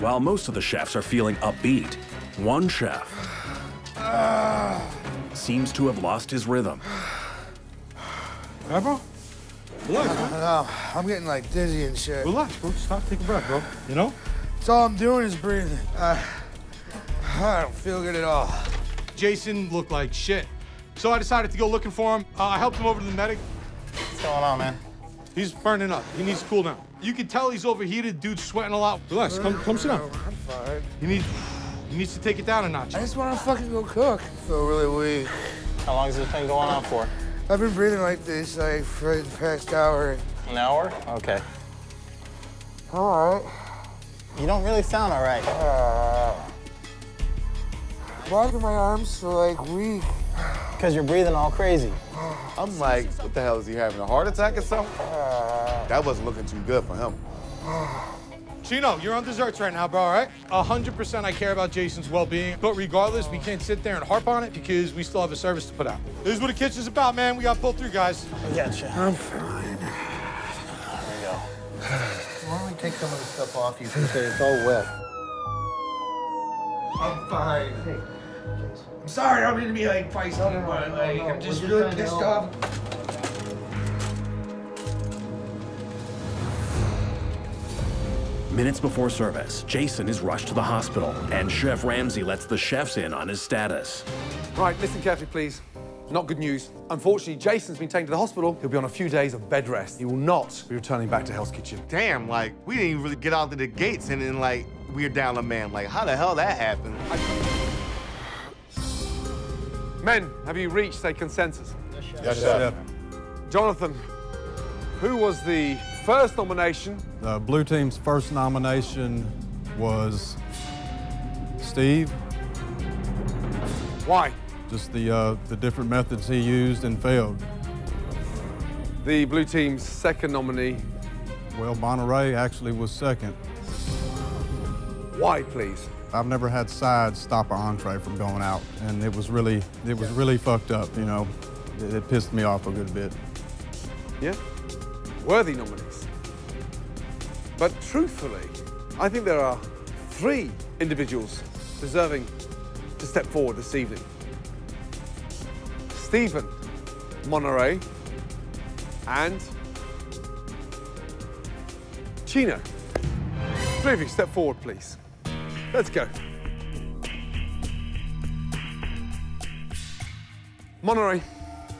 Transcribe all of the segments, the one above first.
While most of the chefs are feeling upbeat, one chef seems to have lost his rhythm. Yeah, bro? Relax, man. No, I'm getting like dizzy and shit. Relax, bro. Stop, take a breath, bro. You know? That's all I'm doing is breathing. Uh, I don't feel good at all. Jason looked like shit. So I decided to go looking for him. Uh, I helped him over to the medic. What's going on, man? He's burning up. He needs to cool down. You can tell he's overheated. Dude's sweating a lot. Relax. Come, come sit down. I'm fine. He needs, he needs to take it down a notch. I just want to fucking go cook. I feel really weak. How long has this been going on for? I've been breathing like this like for the past hour. An hour? Okay. All right. You don't really sound all right. Uh, why are my arms so like weak? Because you're breathing all crazy. I'm like, what the hell is he having a heart attack or something? That wasn't looking too good for him. Chino, you're on desserts right now, bro, all right? 100% I care about Jason's well-being, but regardless, we can't sit there and harp on it because we still have a service to put out. This is what the kitchen's about, man. We got to pull through, guys. I gotcha. I'm fine. There you go. Why don't we take some of the stuff off you because it's all wet? I'm fine. I'm sorry, I don't mean to be like feisty, but like I'm just really pissed off. Minutes before service, Jason is rushed to the hospital, and Chef Ramsay lets the chefs in on his status. Right, listen carefully, please. Not good news. Unfortunately, Jason's been taken to the hospital. He'll be on a few days of bed rest. He will not be returning back to Hell's Kitchen. Damn, like, we didn't even really get out to the gates and then, like, we're down a man. Like, how the hell that happened? Men, have you reached a consensus? Yes, chef. Jonathan, who was the first nomination? The blue team's first nomination was Steve. Why? Just the uh, the different methods he used and failed. The blue team's second nominee. Well, Monterey actually was second. Why, please? I've never had sides stop an entree from going out, and it was really it was really fucked up. You know, it, it pissed me off a good bit. Yeah? Worthy nominees. But truthfully, I think there are three individuals deserving to step forward this evening. Stephen Monterey and Chino. Three of you, step forward, please. Let's go. Monterey,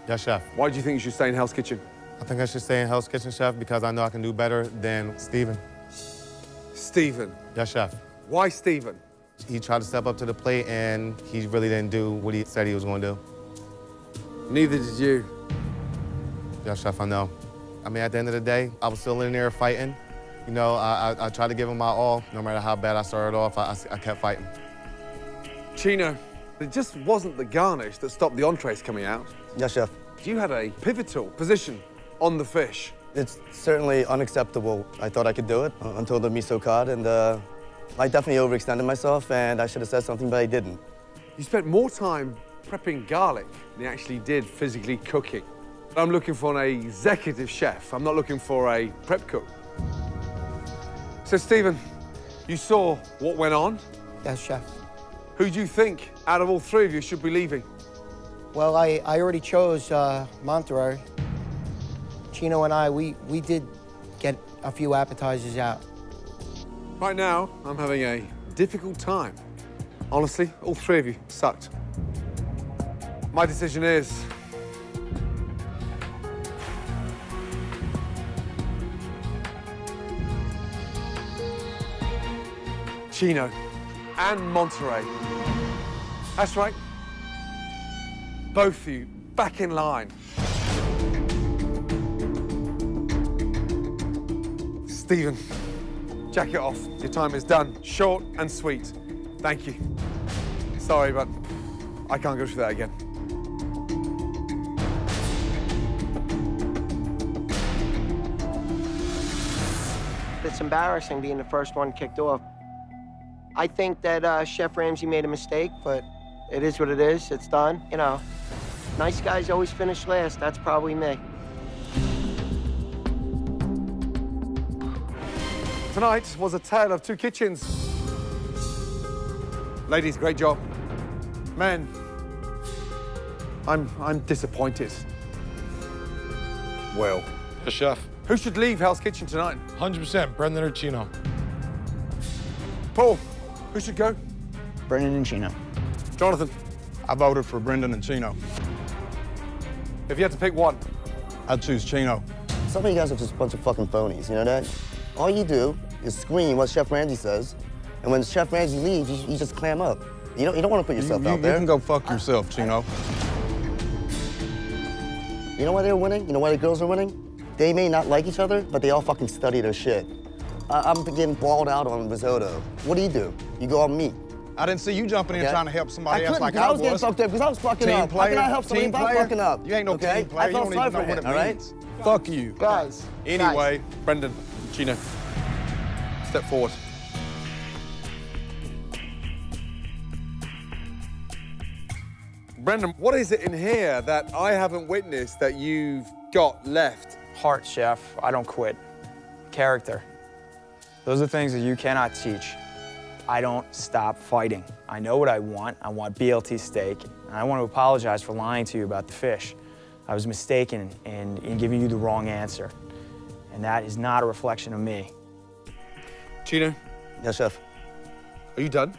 Yes, chef. why do you think you should stay in Hell's Kitchen? I think I should stay in Hell's Kitchen, chef, because I know I can do better than Steven. Stephen. Yes, chef. Why Stephen? He tried to step up to the plate, and he really didn't do what he said he was going to do. Neither did you. Yes, chef, I know. I mean, at the end of the day, I was still in there fighting. You know, I, I, I tried to give him my all. No matter how bad I started off, I, I, I kept fighting. Chino, it just wasn't the garnish that stopped the entrees coming out. Yes, chef. You had a pivotal position on the fish. It's certainly unacceptable. I thought I could do it uh, until the miso cod, and uh, I definitely overextended myself, and I should have said something, but I didn't. You spent more time prepping garlic than you actually did physically cooking. I'm looking for an executive chef. I'm not looking for a prep cook. So, Stephen, you saw what went on. Yes, chef. Who do you think, out of all three of you, should be leaving? Well, I, I already chose uh, Monterey. Chino and I, we, we did get a few appetizers out. Right now, I'm having a difficult time. Honestly, all three of you sucked. My decision is Chino and Monterey. That's right. Both of you back in line. Stephen, jacket off. Your time is done. Short and sweet. Thank you. Sorry, but I can't go through that again. It's embarrassing being the first one kicked off. I think that uh, Chef Ramsay made a mistake, but it is what it is. It's done. You know, nice guys always finish last. That's probably me. Tonight was a tale of two kitchens. Ladies, great job. Men, I'm, I'm disappointed. Well, The chef. who should leave Hell's Kitchen tonight? 100% Brendan or Chino. Paul, who should go? Brendan and Chino. Jonathan, I voted for Brendan and Chino. if you had to pick one, I'd choose Chino. Some of you guys are just a bunch of fucking phonies, you know that? All you do is scream what Chef Ramsay says, and when Chef Ramsay leaves, you, you just clam up. You don't, you don't want to put yourself you, out there. you can go fuck yourself, Chino. You know why they're winning? You know why the girls are winning? They may not like each other, but they all fucking study their shit. I, I'm getting balled out on risotto. What do you do? You go on meat. I didn't see you jumping in trying to help somebody I else couldn't, like 'cause I was getting was. fucked up because I was fucking Team up. How player, can I help somebody team if I'm fucking up? You ain't no okay? team player. I You felt don't sorry even know for what him, it all right? means. Fuck you. Guys. Anyway, Brendan, Gina, step forward. Brendan, what is it in here that I haven't witnessed that you've got left? Heart, chef. I don't quit. Character. Those are things that you cannot teach. I don't stop fighting. I know what I want. I want BLT steak. And I want to apologize for lying to you about the fish. I was mistaken in, in giving you the wrong answer. And that is not a reflection of me. Chino, Yes, chef. are you done?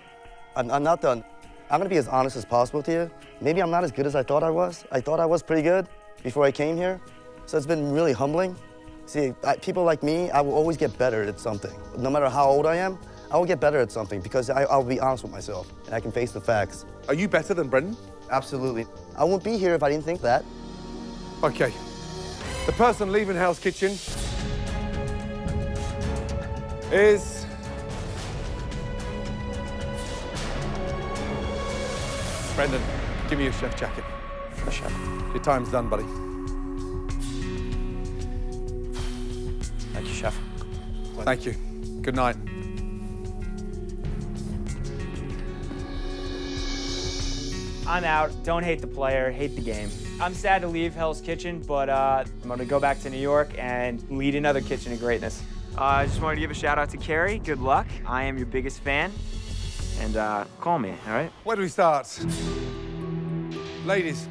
I'm, I'm not done. I'm gonna be as honest as possible to you. Maybe I'm not as good as I thought I was. I thought I was pretty good before I came here. So it's been really humbling. See, I, people like me, I will always get better at something. No matter how old I am, I will get better at something because I, I'll be honest with myself and I can face the facts. Are you better than Brendan? Absolutely. I wouldn't be here if I didn't think that. Okay. The person leaving Hell's Kitchen is. Brendan, give me your chef jacket. For chef. Your time's done, buddy. Thank you, chef. Thank you. Good night. I'm out. Don't hate the player, hate the game. I'm sad to leave Hell's Kitchen, but uh, I'm going to go back to New York and lead another kitchen of greatness. Uh, I just wanted to give a shout out to Carrie. Good luck. I am your biggest fan. And uh, call me, all right? Where do we start? Ladies,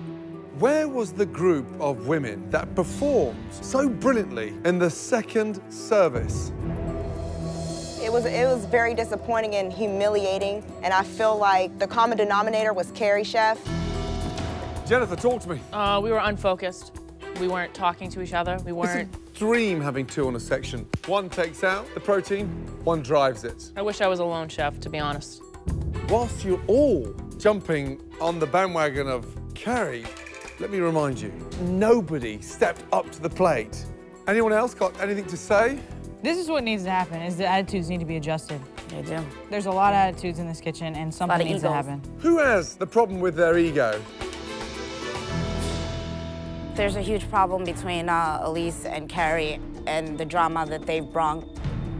where was the group of women that performed so brilliantly in the second service? It was it was very disappointing and humiliating, and I feel like the common denominator was Carrie Chef. Jennifer, talk to me. Uh, we were unfocused. We weren't talking to each other. We weren't. Dream having two on a section. One takes out the protein, one drives it. I wish I was a lone chef, to be honest. Whilst you're all jumping on the bandwagon of Carrie, let me remind you, nobody stepped up to the plate. Anyone else got anything to say? This is what needs to happen, is the attitudes need to be adjusted. They do. There's a lot of attitudes in this kitchen, and something of needs to happen. Who has the problem with their ego? There's a huge problem between uh, Elise and Carrie and the drama that they've brought.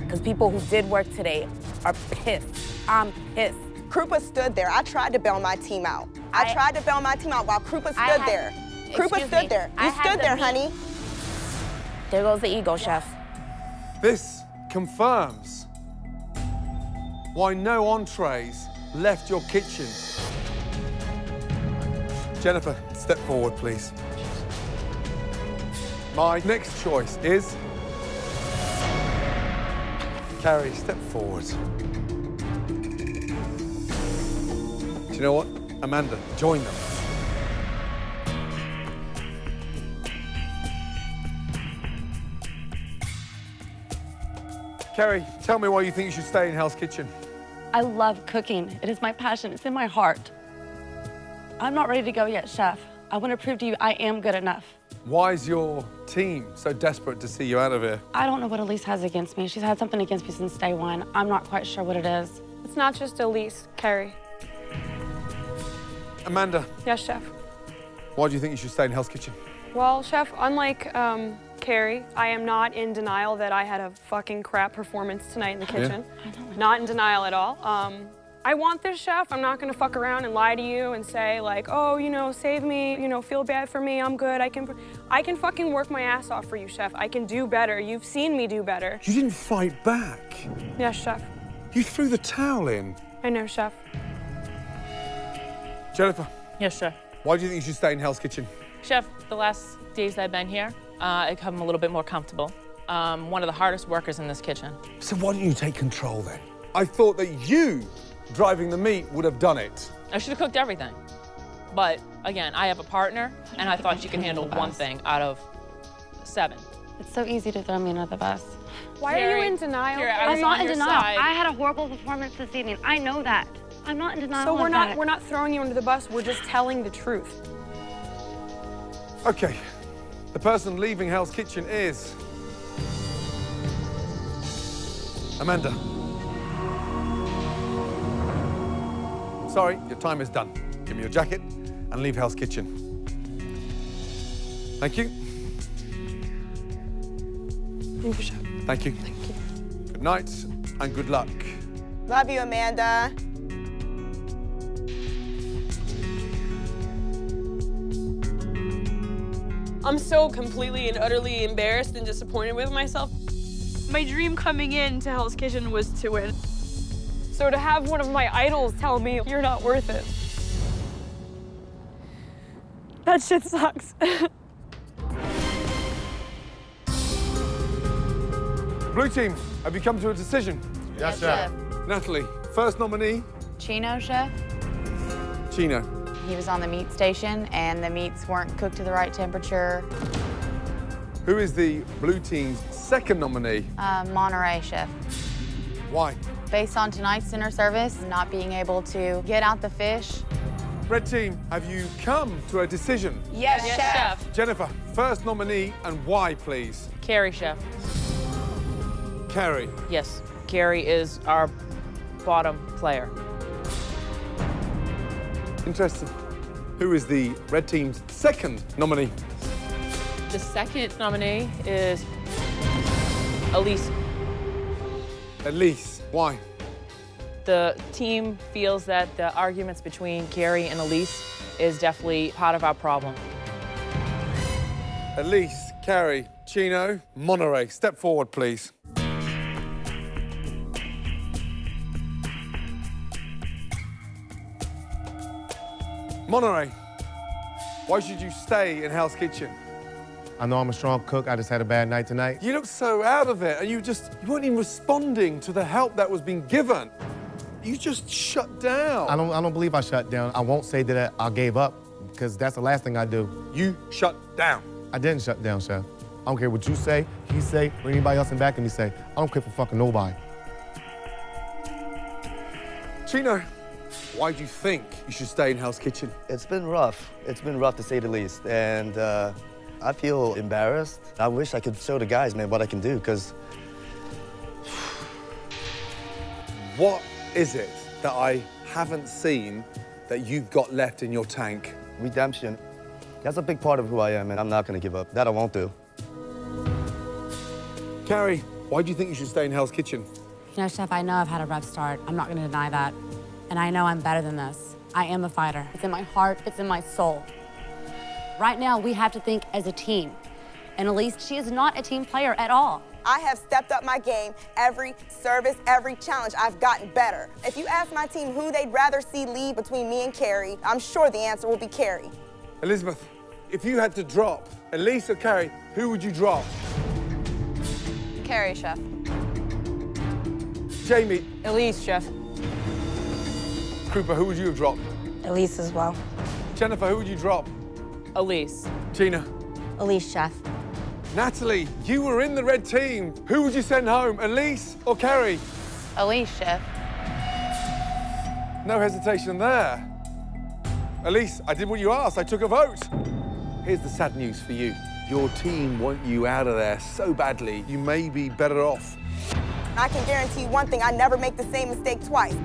Because people who did work today are pissed. I'm pissed. Krupa stood there. I tried to bail my team out. I, I- tried to bail my team out while Krupa stood had- there. Krupa stood me. there. You had stood the there, meat. honey. There goes the ego, chef. This confirms why no entrees left your kitchen. Jennifer, step forward, please. My next choice is Carrie, step forward. You know what? Amanda, join them. Carrie, tell me why you think you should stay in Hell's Kitchen. I love cooking. It is my passion. It's in my heart. I'm not ready to go yet, chef. I want to prove to you I am good enough. Why is your team so desperate to see you out of here? I don't know what Elise has against me. She's had something against me since day one. I'm not quite sure what it is. It's not just Elise, Carrie. Amanda, Yes, chef. why do you think you should stay in Hell's Kitchen? Well, chef, unlike um, Carrie, I am not in denial that I had a fucking crap performance tonight in the kitchen. Yeah. kitchen. Not in denial at all. Um, I want this chef. I'm not gonna fuck around and lie to you and say like, oh, you know, save me, you know, feel bad for me. I'm good. I can, I can fucking work my ass off for you, chef. I can do better. You've seen me do better. You didn't fight back. Yes, chef. You threw the towel in. I know, chef. Jennifer, Yes, chef. why do you think you should stay in Hell's Kitchen? Chef, the last days that I've been here, uh, I've become a little bit more comfortable. Um, one of the hardest workers in this kitchen. So why don't you take control then? I thought that you driving the meat would have done it. I should have cooked everything. But again, I have a partner, and I thought she could handle one thing out of seven. It's so easy to throw me under the bus. Why are you in denial? Carrie, I I'm was not in denial. side. I had a horrible performance this evening. I know that. I'm not in denial So we're of not, that. we're not throwing you under the bus. We're just telling the truth. Okay, the person leaving Hell's Kitchen is... Amanda. Sorry, your time is done. Give me your jacket and leave Hell's Kitchen. Thank you. Thank you, chef. Thank you. Thank you. Good night and good luck. Love you, Amanda. I'm so completely and utterly embarrassed and disappointed with myself. My dream coming in to Hell's Kitchen was to win. So to have one of my idols tell me you're not worth it. That shit sucks. Blue team, have you come to a decision? Yes, Chef. Natalie, first nominee, Chino chef. Chino. He was on the meat station and the meats weren't cooked to the right temperature. Who is the blue team's second nominee? Uh, Monterey chef. Why? Based on tonight's dinner service, not being able to get out the fish. Red team, have you come to a decision? Yes, Yes, chef. chef. Jennifer, first nominee and why, please? Carrie, chef. Carrie. Yes, Carrie is our bottom player. Interesting. Who is the red team's second nominee? The second nominee is Elise. Elise. Why? The team feels that the arguments between Carrie and Elise is definitely part of our problem. Elise, Carrie, Chino, Monterey. Step forward, please. Monterey, why should you stay in Hell's Kitchen? I know I'm a strong cook. I just had a bad night tonight. You look so out of it, and you just you weren't even responding to the help that was being given. You just shut down. I don't, I don't believe I shut down. I won't say that I gave up, because that's the last thing I do. You shut down. I didn't shut down, Chef. I don't care what you say, he say, or anybody else in back of me say. I don't care for fucking nobody. Chino, why do you think you should stay in Hell's Kitchen? It's been rough. It's been rough to say the least. And uh, I feel embarrassed. I wish I could show the guys, man, what I can do, because What is it that I haven't seen that you've got left in your tank? redemption, that's a big part of who I am, and I'm not going to give up. That I won't do. Carrie, why do you think you should stay in Hell's Kitchen? You know, Chef, I know I've had a rough start. I'm not going to deny that. And I know I'm better than this. I am a fighter. It's in my heart, it's in my soul. Right now, we have to think as a team. And Elise, she is not a team player at all. I have stepped up my game every service, every challenge. I've gotten better. If you ask my team who they'd rather see lead between me and Carrie, I'm sure the answer will be Carrie. Elizabeth, if you had to drop Elise or Carrie, who would you drop? Carrie, chef. Jamie, Elise, chef. Krupa, who would you have dropped? Elise as well. Jennifer, who would you drop? Elise. Tina. Elise, Chef. Natalie, you were in the red team. Who would you send home, Elise or Carrie? Elise, chef. No hesitation there. Elise, I did what you asked. I took a vote. Here's the sad news for you. Your team want you out of there so badly, you may be better off. I can guarantee one thing, I never make the same mistake twice.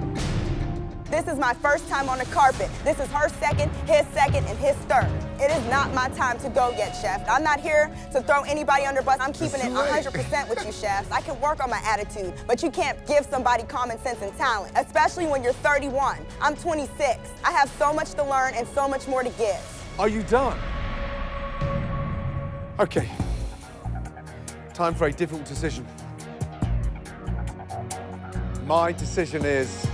This is my first time on the carpet. This is her second, his second, and his third. It is not my time to go yet, Chef. I'm not here to throw anybody under bus. I'm keeping it 100% with you, Chef. I can work on my attitude, but you can't give somebody common sense and talent, especially when you're 31. I'm 26. I have so much to learn and so much more to give. Are you done? Okay. Time for a difficult decision. My decision is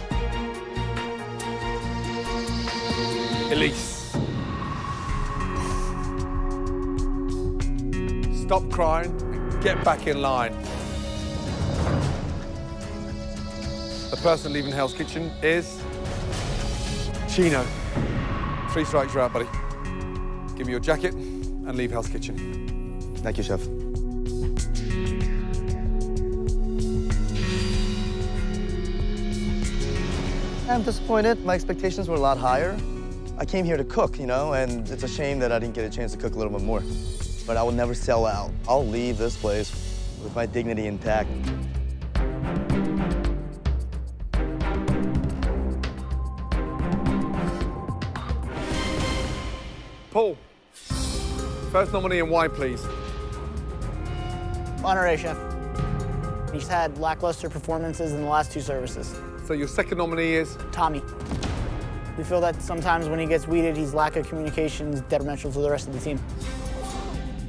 Elise. Stop crying and get back in line. The person leaving Hell's Kitchen is Chino. Three strikes, you're out, buddy. Give me your jacket and leave Hell's Kitchen. Thank you, Chef. I'm disappointed. My expectations were a lot higher. I came here to cook, you know, and it's a shame that I didn't get a chance to cook a little bit more. But I will never sell out. I'll leave this place with my dignity intact. Paul, first nominee and why, please? Monterey, Chef. He's had lackluster performances in the last two services. So your second nominee is? Tommy. We feel that sometimes when he gets weeded, his lack of communication is detrimental to the rest of the team.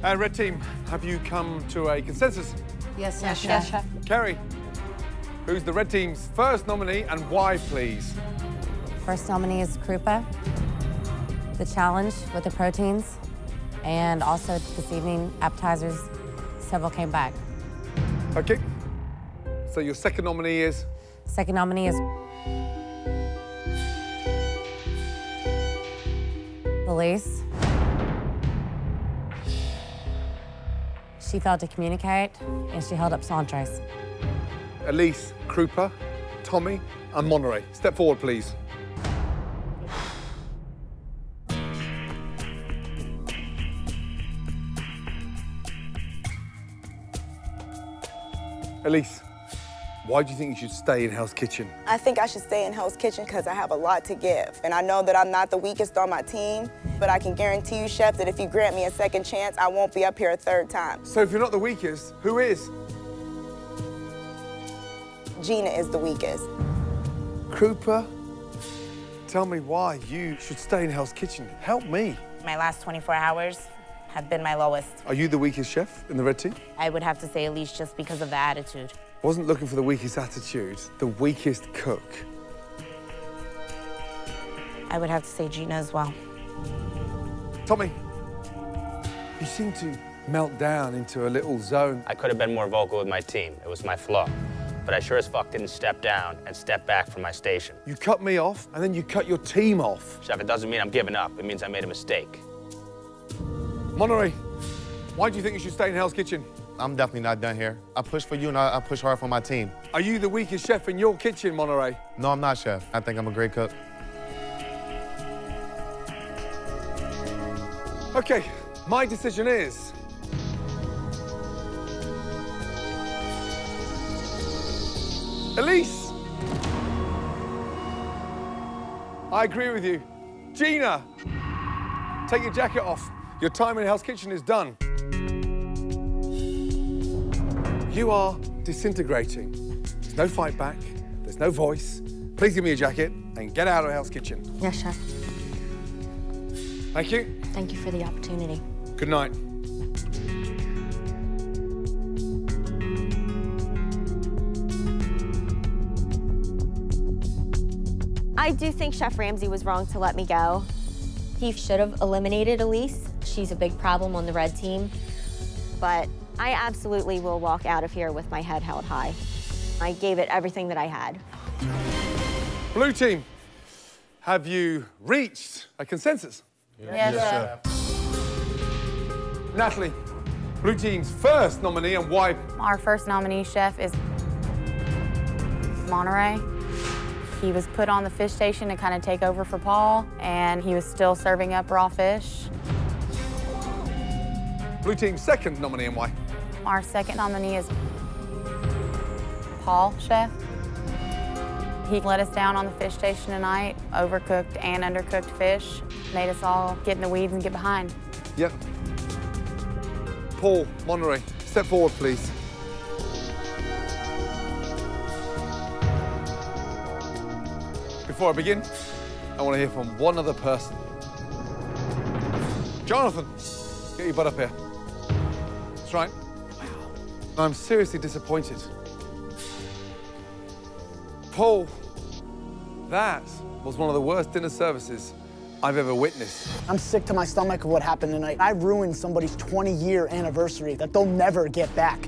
And red team, have you come to a consensus? Yes, Yes, Chef. Chef. Carrie, who's the red team's first nominee and why, please? First nominee is Krupa. The challenge with the proteins. And also this evening, appetizers, several came back. Okay. So your second nominee is? Second nominee is Elise. She failed to communicate, and she held up Santres. Elise, Krupa, Tommy, and Monterey. Step forward, please. Elise, why do you think you should stay in Hell's Kitchen? I think I should stay in Hell's Kitchen because I have a lot to give. And I know that I'm not the weakest on my team, but I can guarantee you, Chef, that if you grant me a second chance, I won't be up here a third time. So if you're not the weakest, who is? Gina is the weakest. Krupa, tell me why you should stay in Hell's Kitchen. Help me. My last 24 hours have been my lowest. Are you the weakest chef in the red team? I would have to say Elise just because of the attitude. Wasn't looking for the weakest attitude, the weakest cook. I would have to say Gina as well. Tommy, you seem to melt down into a little zone. I could have been more vocal with my team. It was my flaw. But I sure as fuck didn't step down and step back from my station. You cut me off, and then you cut your team off. Chef, it doesn't mean I'm giving up. It means I made a mistake. Monterey, why do you think you should stay in Hell's Kitchen? I'm definitely not done here. I push for you and I, I push hard for my team. Are you the weakest chef in your kitchen, Monterey? No, I'm not, chef. I think I'm a great cook. Okay, my decision is... Elise! I agree with you. Gina! Take your jacket off. Your time in Hell's Kitchen is done. You are disintegrating. There's no fight back. There's no voice. Please give me a jacket and get out of Hell's Kitchen. Yes, Chef. Thank you. Thank you for the opportunity. Good night. I do think Chef Ramsay was wrong to let me go. He should have eliminated Elise. She's a big problem on the red team. But I absolutely will walk out of here with my head held high. I gave it everything that I had. Blue team, have you reached a consensus? Yes, Yes, Natalie, blue team's first nominee and why? Our first nominee chef is Monterey. He was put on the fish station to kind of take over for Paul, and he was still serving up raw fish. Blue team's second nominee and why? Our second nominee is Paul Chef. He let us down on the fish station tonight, overcooked and undercooked fish, made us all get in the weeds and get behind. Yep. Paul, Monterey, step forward, please. Before I begin, I want to hear from one other person. Jonathan, get your butt up here. That's right. I'm seriously disappointed. Paul, that was one of the worst dinner services I've ever witnessed. I'm sick to my stomach of what happened tonight. I ruined somebody's 20-year anniversary that they'll never get back.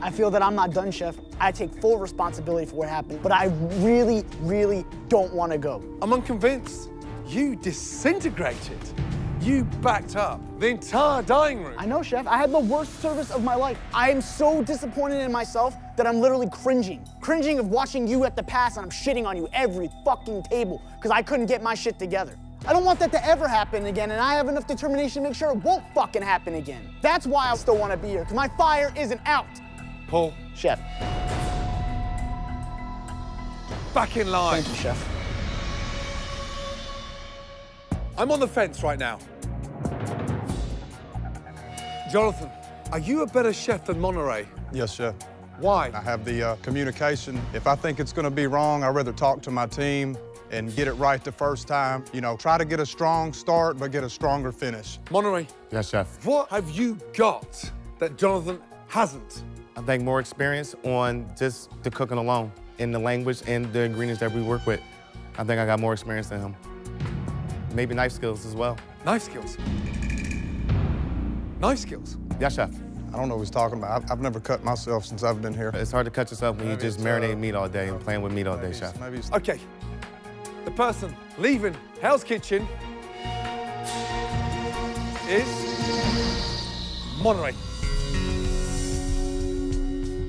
I feel that I'm not done, Chef. I take full responsibility for what happened, but I really, really don't want to go. I'm unconvinced. You disintegrated. You backed up the entire dining room. I know, Chef. I had the worst service of my life. I am so disappointed in myself that I'm literally cringing. Cringing of watching you at the pass and I'm shitting on you every fucking table because I couldn't get my shit together. I don't want that to ever happen again, and I have enough determination to make sure it won't fucking happen again. That's why I still want to be here, because my fire isn't out. Paul. Chef. Back in line. Thank you, Chef. I'm on the fence right now. Jonathan, are you a better chef than Monterey? Yes, Chef. Why? I have the uh, communication. If I think it's going to be wrong, I'd rather talk to my team and get it right the first time. You know, try to get a strong start, but get a stronger finish. Monterey. Yes, Chef. What have you got that Jonathan hasn't? I think more experience on just the cooking alone, in the language and the ingredients that we work with. I think I got more experience than him. Maybe knife skills as well. Knife skills? Knife skills? Yes, Chef. I don't know what he's talking about. I've, I've never cut myself since I've been here. It's hard to cut yourself when you just it's, uh, marinate meat all day and playing with meat all day, Chef. Maybe Okay. The person leaving Hell's Kitchen is Monterey.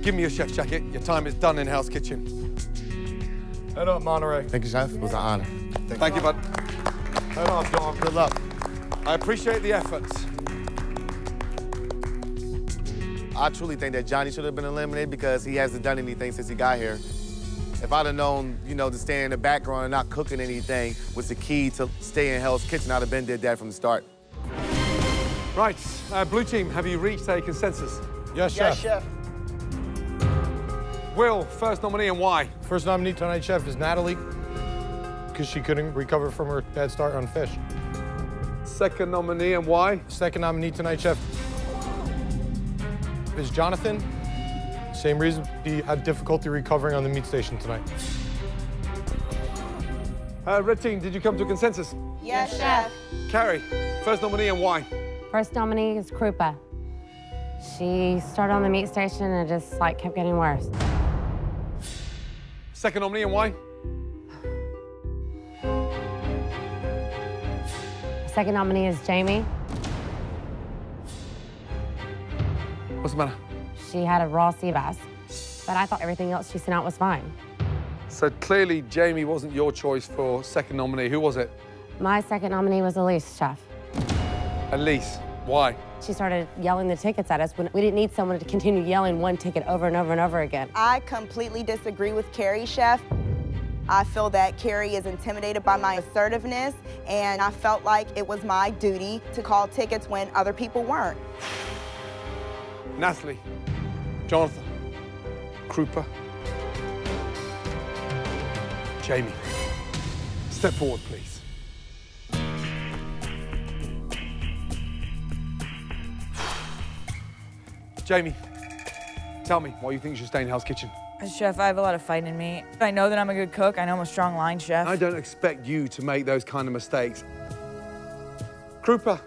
Give me your chef jacket. Your time is done in Hell's Kitchen. Head up, Monterey. Thank you, Chef. It was an honor. Thank you, bud. Head up, dog. Good luck. I appreciate the efforts. I truly think that Johnny should have been eliminated because he hasn't done anything since he got here. If I'd have known, you know, to stay in the background and not cooking anything was the key to stay in Hell's Kitchen, I'd have been did that from the start. Right, uh, blue team, have you reached a consensus? Yes, Yes, Chef. Chef. Will, first nominee and why? First nominee tonight, Chef, is Natalie, because she couldn't recover from her bad start on fish. Second nominee and why? Second nominee tonight, Chef, is Jonathan. Same reason he had difficulty recovering on the meat station tonight. Uh, red team, did you come to a consensus? Yes, Chef. Carrie, first nominee and why? First nominee is Krupa. She started on the meat station and it just like kept getting worse. Second nominee and why? Second nominee is Jamie. What's the matter? She had a raw sea bass, but I thought everything else she sent out was fine. So clearly Jamie wasn't your choice for second nominee. Who was it? My second nominee was Elise, chef. Elise. Why? She started yelling the tickets at us when we didn't need someone to continue yelling one ticket over and over and over again. I completely disagree with Carrie, Chef. I feel that Carrie is intimidated by my assertiveness, and I felt like it was my duty to call tickets when other people weren't. Natalie. Jonathan. Krupa. Jamie. Step forward, please. Jamie, tell me why you think you should stay in Hell's Kitchen. Chef, I have a lot of fight in me. I know that I'm a good cook. I know I'm a strong line chef. I don't expect you to make those kind of mistakes. Krupa,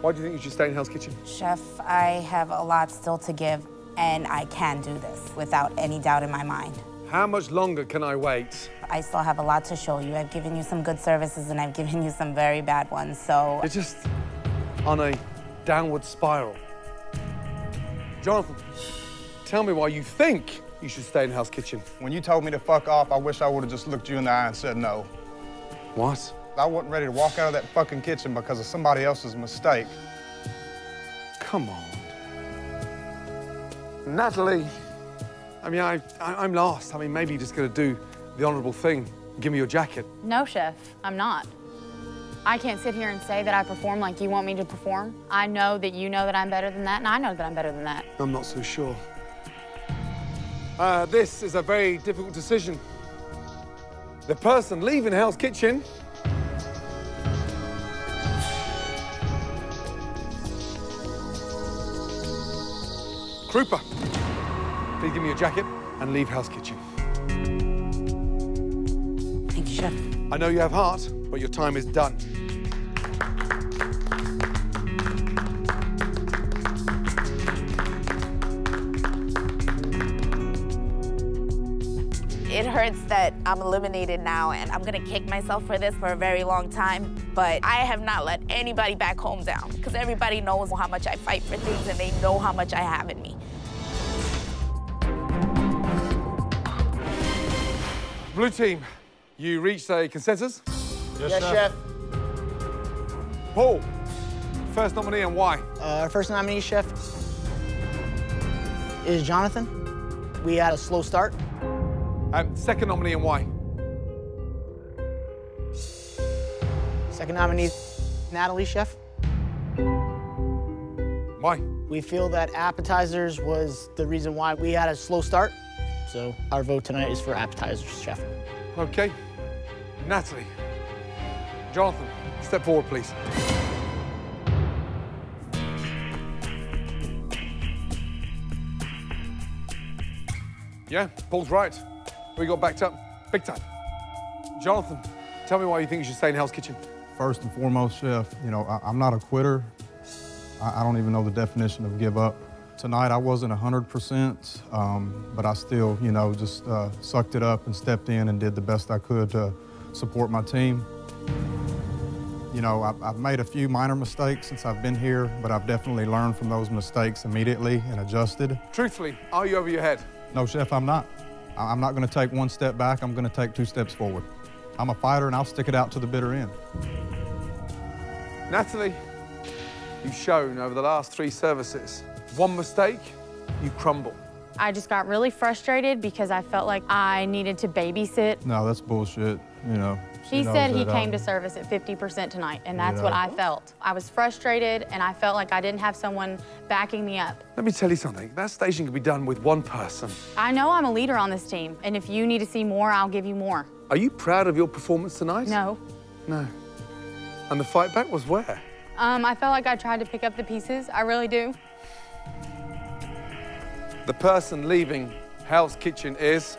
why do you think you should stay in Hell's Kitchen? Chef, I have a lot still to give, and I can do this without any doubt in my mind. How much longer can I wait? I still have a lot to show you. I've given you some good services, and I've given you some very bad ones, so... It's just on a downward spiral. Jonathan, tell me why you think you should stay in Hell's Kitchen. When you told me to fuck off, I wish I would have just looked you in the eye and said no. What? I wasn't ready to walk out of that fucking kitchen because of somebody else's mistake. Come on. Natalie, I mean, I, I, am lost. I mean, maybe you're just going to do the honourable thing. Give me your jacket. No, Chef, I'm not. I can't sit here and say that I perform like you want me to perform. I know that you know that I'm better than that, and I know that I'm better than that. I'm not so sure. Uh, this is a very difficult decision. The person leaving Hell's Kitchen Krupa, please give me your jacket and leave Hell's Kitchen. Thank you, Chef. I know you have heart, but your time is done. It hurts that I'm eliminated now and I'm gonna kick myself for this for a very long time, but I have not let anybody back home down because everybody knows how much I fight for things and they know how much I have in me. Blue team, you reached a consensus? Yes, yes chef. Paul, first nominee and why? Uh, our first nominee, chef, is Jonathan. We had a slow start. Um, second nominee and why? Second nominee, Natalie, chef. Why? We feel that appetizers was the reason why we had a slow start. So our vote tonight is for appetizers, chef. Okay. Natalie. Jonathan, step forward, please. Yeah, Paul's right. We got backed up big time. Jonathan, tell me why you think you should stay in Hell's Kitchen. First and foremost, Chef, you know, I, am not a quitter. I, I, don't even know the definition of give up. Tonight, I wasn't 100%, um, but I still, you know, just uh, sucked it up and stepped in and did the best I could to support my team. You know, I've, I've made a few minor mistakes since I've been here, but I've definitely learned from those mistakes immediately and adjusted. Truthfully, are you over your head? No, Chef, I'm not. I'm not going to take one step back. I'm going to take two steps forward. I'm a fighter, and I'll stick it out to the bitter end. Natalie, you've shown over the last three services, one mistake, you crumble. I just got really frustrated because I felt like I needed to babysit. No, that's bullshit, you know. He said he came to service at 50% tonight, and that's what I felt. I was frustrated, and I felt like I didn't have someone backing me up. Let me tell you something. That station can be done with one person. I know I'm a leader on this team, and if you need to see more, I'll give you more. Are you proud of your performance tonight? No. No. And the fight back was where? Um, I felt like I tried to pick up the pieces. I really do. The person leaving Hell's Kitchen is...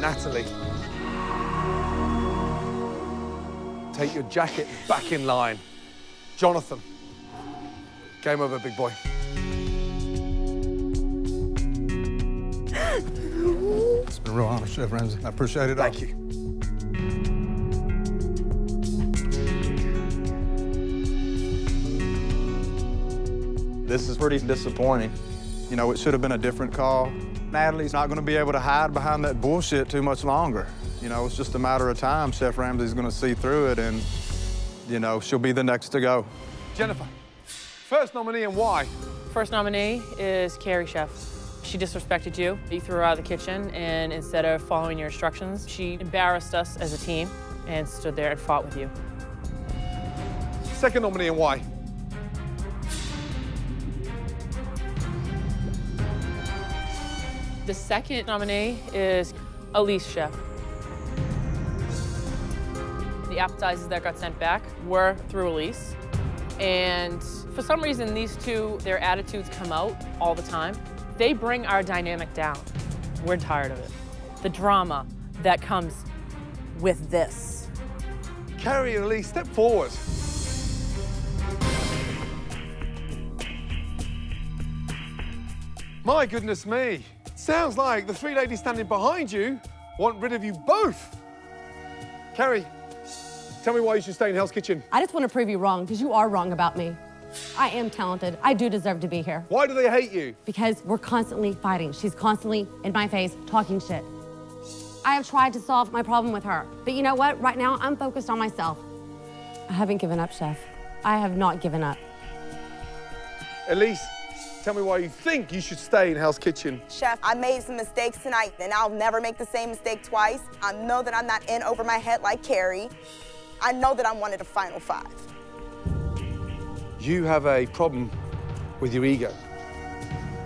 Natalie. Take your jacket back in line. Jonathan. Game over, big boy. It's been a real honor, Chef Ramsay. I appreciate it. Thank you. This is pretty disappointing. You know, it should have been a different call. Natalie's not going to be able to hide behind that bullshit too much longer. You know, it's just a matter of time. Chef Ramsay's going to see through it, and, you know, she'll be the next to go. Jennifer, first nominee and why? First nominee is Carrie Chef. She disrespected you. You threw her out of the kitchen, and instead of following your instructions, she embarrassed us as a team and stood there and fought with you. Second nominee and why? The second nominee is Elise Chef. The appetizers that got sent back were through Elise. And for some reason, these two, their attitudes come out all the time. They bring our dynamic down. We're tired of it. The drama that comes with this. Carrie and Elise, step forward. My goodness me. Sounds like the three ladies standing behind you want rid of you both. Carrie, tell me why you should stay in Hell's Kitchen. I just want to prove you wrong, because you are wrong about me. I am talented. I do deserve to be here. Why do they hate you? Because we're constantly fighting. She's constantly in my face talking shit. I have tried to solve my problem with her. But you know what? Right now, I'm focused on myself. I haven't given up, Chef. I have not given up. Elise, tell me why you think you should stay in Hell's Kitchen. Chef, I made some mistakes tonight, and I'll never make the same mistake twice. I know that I'm not in over my head like Carrie. I know that I'm one of the final five. You have a problem with your ego.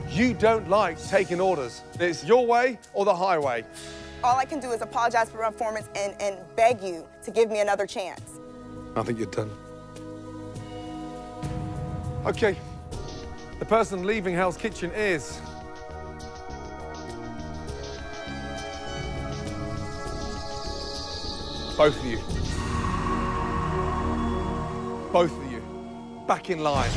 You don't like taking orders. It's your way or the highway. All I can do is apologize for my performance and, and beg you to give me another chance. I think you're done. Okay. The person leaving Hell's Kitchen is... Both of you. Both of you. Back in line.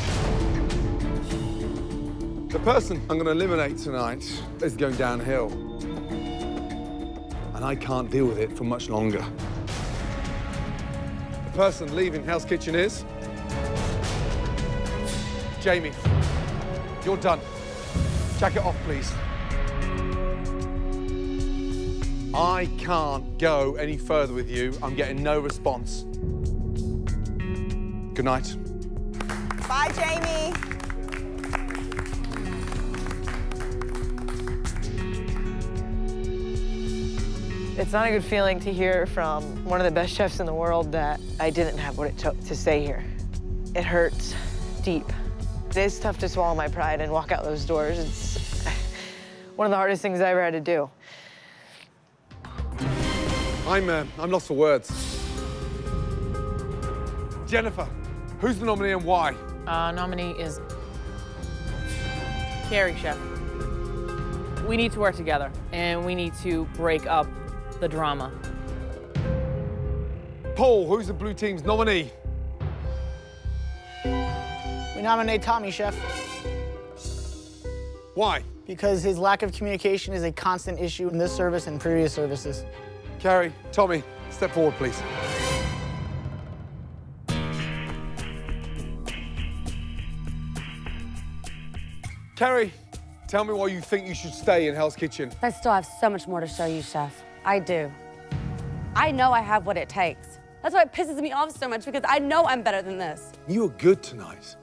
The person I'm going to eliminate tonight is going downhill. And I can't deal with it for much longer. The person leaving Hell's Kitchen is... Jamie, you're done. Jacket off, please. I can't go any further with you. I'm getting no response. Good night. Bye, Jamie. It's not a good feeling to hear from one of the best chefs in the world that I didn't have what it took to stay here. It hurts deep. It is tough to swallow my pride and walk out those doors. It's one of the hardest things I ever had to do. I'm, uh, I'm lost for words. Jennifer, who's the nominee and why? Uh, nominee is Carrie Chef. We need to work together, and we need to break up the drama. Paul, who's the blue team's nominee? We nominate Tommy, Chef. Why? Because his lack of communication is a constant issue in this service and previous services. Carrie, Tommy, step forward, please. Carrie, tell me why you think you should stay in Hell's Kitchen. I still have so much more to show you, Chef. I do. I know I have what it takes. That's why it pisses me off so much because I know I'm better than this. You were good tonight.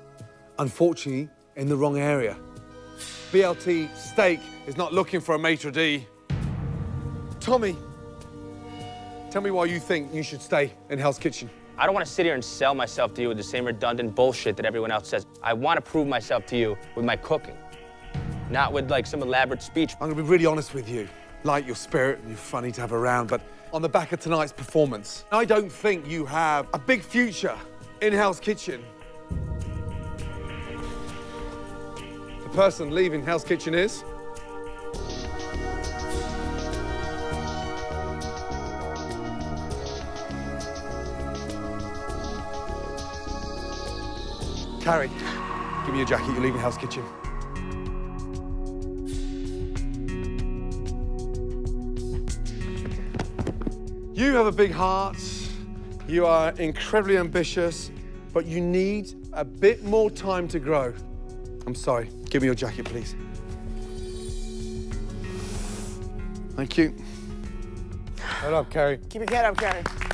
Unfortunately, in the wrong area. BLT Steak is not looking for a maitre d'. Tommy, tell me why you think you should stay in Hell's Kitchen. I don't want to sit here and sell myself to you with the same redundant bullshit that everyone else says. I want to prove myself to you with my cooking, not with like some elaborate speech. I'm gonna be really honest with you. Like your spirit and you're funny to have around, but on the back of tonight's performance, I don't think you have a big future in Hell's Kitchen. Person leaving Hell's Kitchen is. Carrie, give me your jacket. You're leaving Hell's Kitchen. You have a big heart. You are incredibly ambitious, but you need a bit more time to grow. I'm sorry. Give me your jacket, please. Thank you. Head up, Carrie. Keep your head up, Carrie.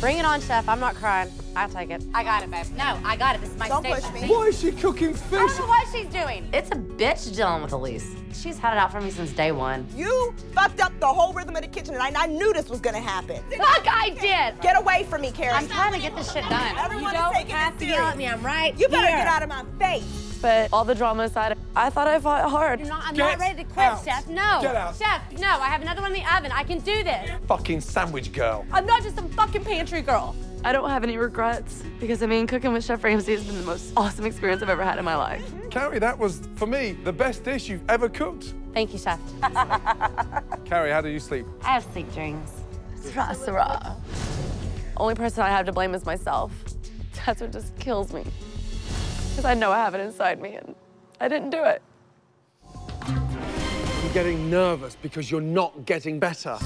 Bring it on, Chef. I'm not crying. I'll take it. I got it, babe. No, I got it. This is my Don't push me. Why is she cooking fish? I don't know what she's doing. It's a bitch dealing with Elise. She's had it out for me since day one. You fucked up the whole rhythm of the kitchen, and I, I knew this was gonna happen. Fuck, I did. Get away from me, Karen. I'm trying to get this shit done. Everyone you don't have to yell at me. I'm right You better here. get out of my face. But all the drama aside, I thought I fought hard. You're not, I'm Get not ready to quit, out. Chef. No. Get out. Chef, no. I have another one in the oven. I can do this. Fucking sandwich girl. I'm not just some fucking pantry girl. I don't have any regrets because I mean, cooking with Chef Ramsay has been the most awesome experience I've ever had in my life. Carrie, that was, for me, the best dish you've ever cooked. Thank you, Chef. Carrie, how do you sleep? I have sleep dreams. Sarah, Sarah. Only person I have to blame is myself. That's what just kills me. Because I know I have it inside me and I didn't do it. I'm getting nervous because you're not getting better.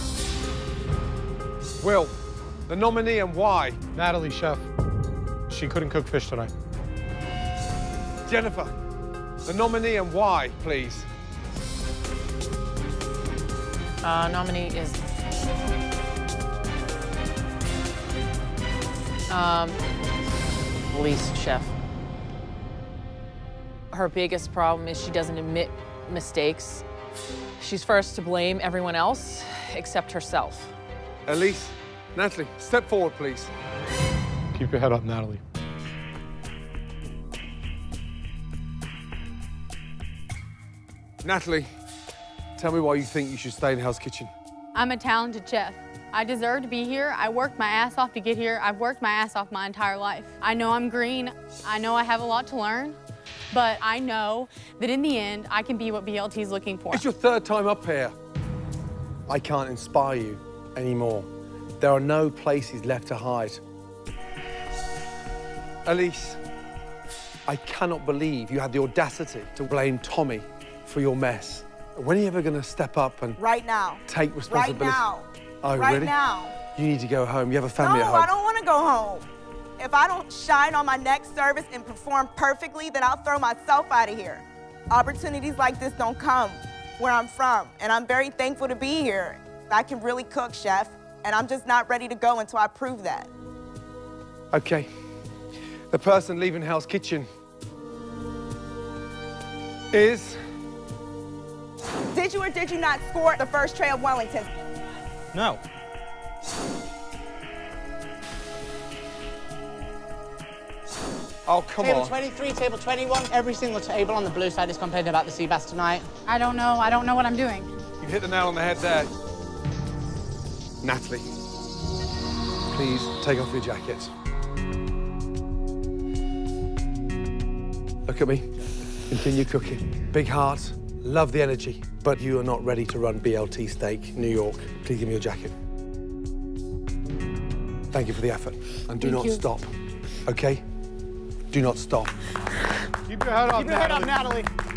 Will, the nominee and why? Natalie, chef. She couldn't cook fish tonight. Jennifer, the nominee and why, please? Uh, nominee is um, Elise Chef. Her biggest problem is she doesn't admit mistakes. She's first to blame everyone else except herself. Elise, Natalie, step forward, please. Keep your head up, Natalie. Natalie, tell me why you think you should stay in Hell's Kitchen. I'm a talented chef. I deserve to be here. I worked my ass off to get here. I've worked my ass off my entire life. I know I'm green. I know I have a lot to learn, but I know that in the end, I can be what BLT is looking for. It's your third time up here. I can't inspire you anymore. There are no places left to hide. Elise, I cannot believe you had the audacity to blame Tommy for your mess. When are you ever going to step up and Right now. take responsibility? Right now. Oh, right really? now. You need to go home. You have a family no, at home. I don't want to go home. If I don't shine on my next service and perform perfectly, then I'll throw myself out of here. Opportunities like this don't come where I'm from, and I'm very thankful to be here. I can really cook, chef, and I'm just not ready to go until I prove that. Okay. The person leaving Hell's Kitchen is Did you or did you not score the first tray of Wellington? No. Oh, come table on. 23, table 21, every single table on the blue side is complaining about the sea bass tonight. I don't know. I don't know what I'm doing. You hit the nail on the head there. Natalie, please take off your jacket. Look at me. Continue cooking. Big heart, love the energy, but you are not ready to run BLT Steak, New York. Please give me your jacket. Thank you for the effort. And do Thank not you. stop, okay? Do not stop. Keep your head up, Keep your head up, Natalie. Natalie.